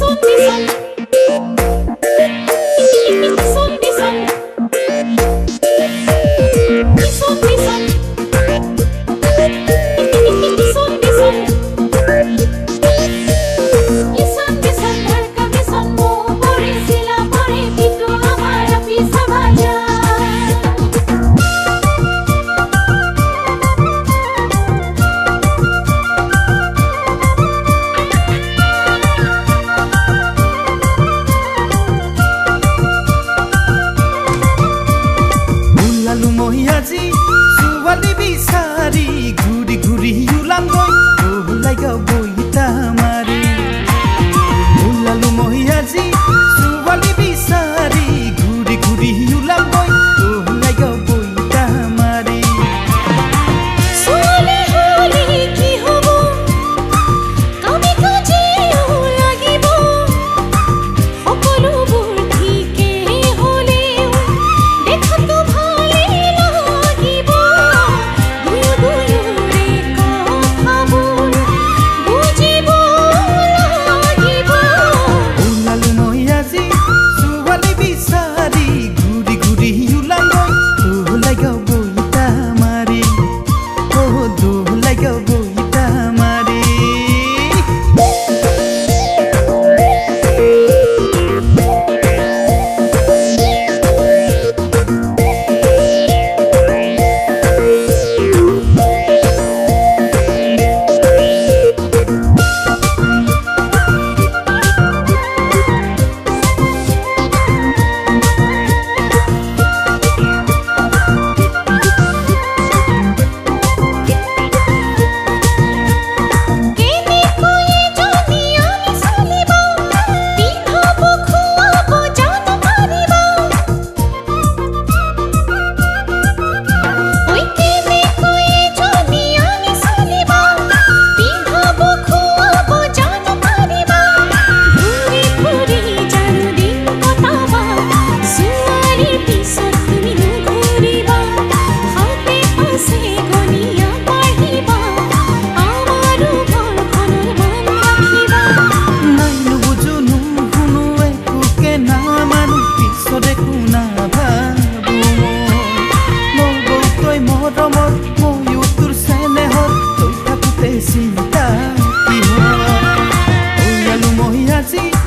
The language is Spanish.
Disco no